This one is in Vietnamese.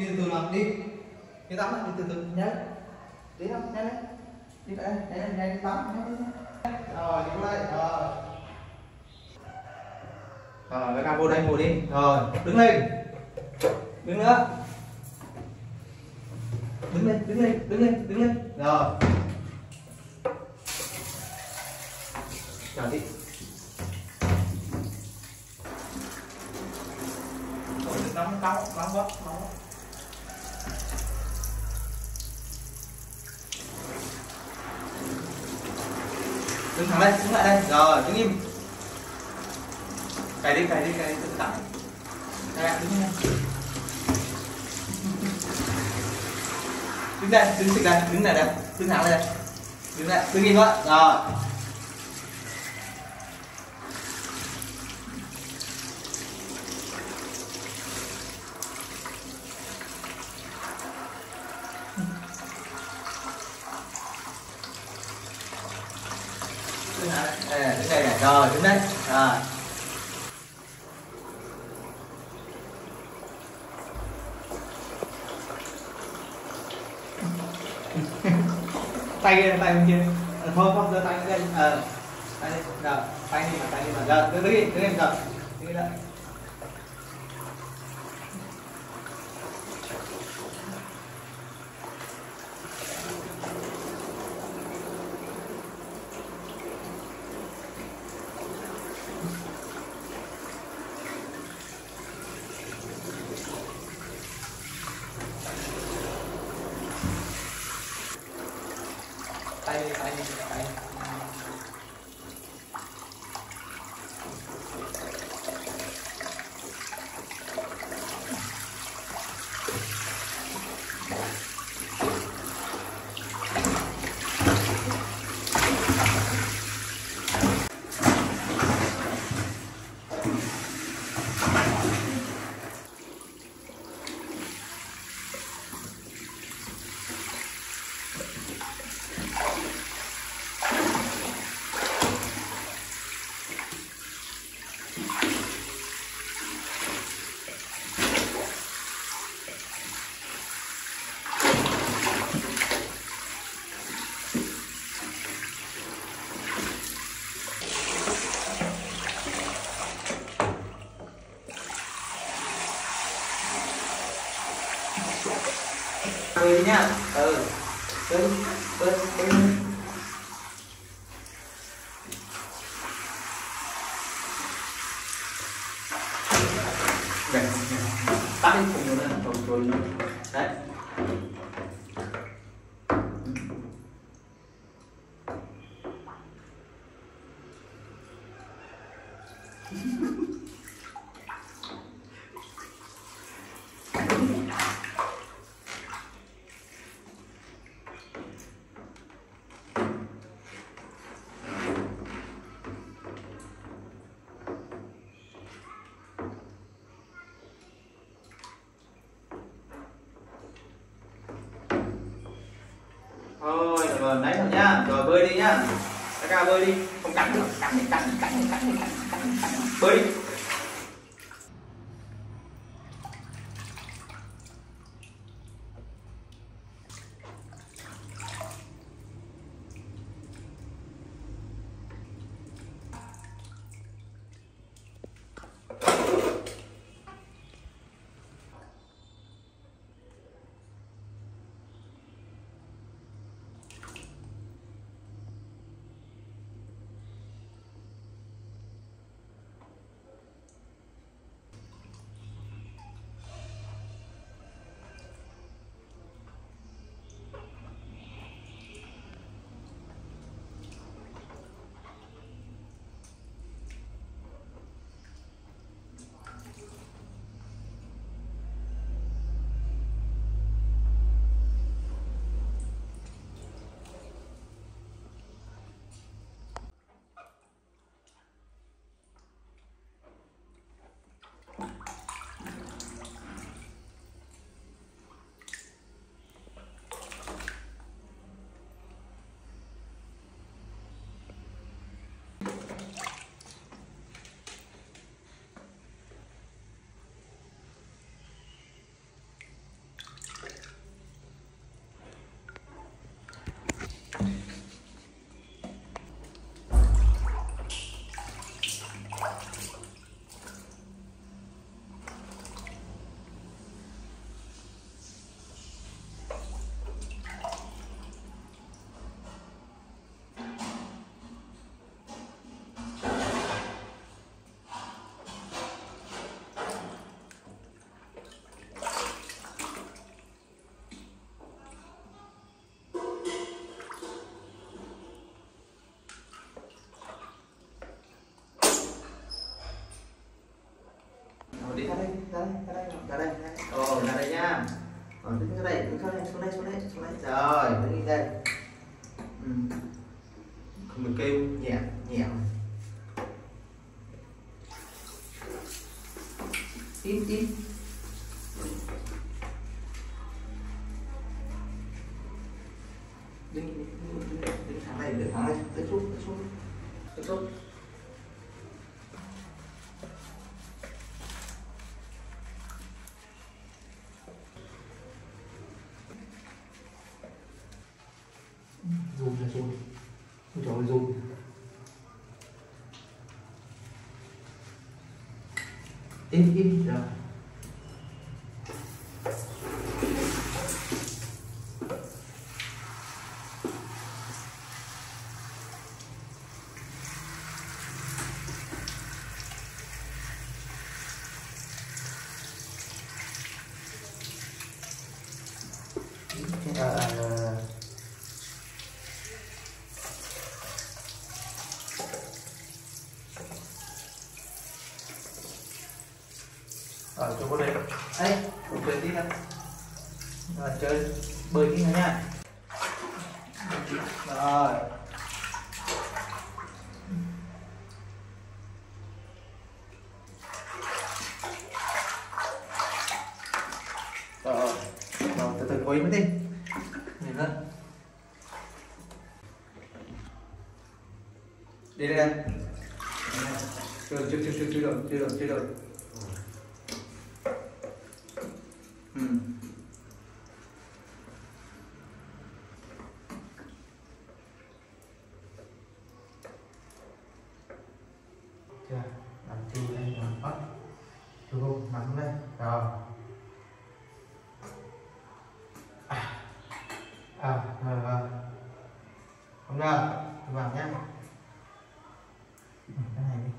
đi từ từ nào đi cái tắm lại đi từ từ nhé đi không nhanh lên đi vậy đây nhanh nhanh đi. Tắm rồi đứng lại rồi. Rồi các ca vô đây ngồi đi. Rồi đứng lên. Đứng nữa. Đứng lên đứng lên đứng lên đứng lên. Rồi. Chào đi Rồi, nóng nóng nóng quá nóng quá. Đứng thẳng đây đứng lại đây. Rồi, đứng im. Cày đi cày đi cày đi đứng thẳng. Cày lại đứng lên. Đứng đây, đứng xịt đây, đứng lại đây. Đứng thẳng lên đây. Đứng lại, đứng im thôi. Rồi. Đứng đây đứng đây này rồi đứng đấy rồi tay kia tay bên kia. Ờ, thôi không giơ tay lên. Ờ tay lên. Rồi, tay đi mà, tay đi mà. Rồi, đứng đứng đi đứng im, rồi. Đứng đi lại tay đi tay đi nhá. Ừ. Bơi, bơi, bơi. Đây. Tắt đi cùng nữa rồi rồi rồi. Đấy. Thôi, rồi lấy rồi nhá. Rồi bơi đi nhá. Các ca bơi đi. Không cắn được Cắn đi, cắn cắn cắn cắn cắn. Bơi đi. Rồi đứng ra đây đứng xuống đây xuống đây xuống đây xuống đây. Rồi đứng đây. Ừ. không được kêu nhẹ nhẹ. Im im. Đứng đứng đứng đứng thẳng đây đứng thẳng đây. Đứng xuống đứng xuống đứng xuống zoom ra zoom không trời ơi zoom. In in rồi uh, bơi tí nữa nha. Rồi. Rồi rồi. Từ từ quấy mới đi. Nhìn lên. Đi đây đây chưa chưa chưa chưa chưa được chưa được chưa được Ừ. chưa? Làm chu lên làm bắt chu không nắm lên. Rồi. À. À rồi rồi. Không ra vàng nhé. Cái này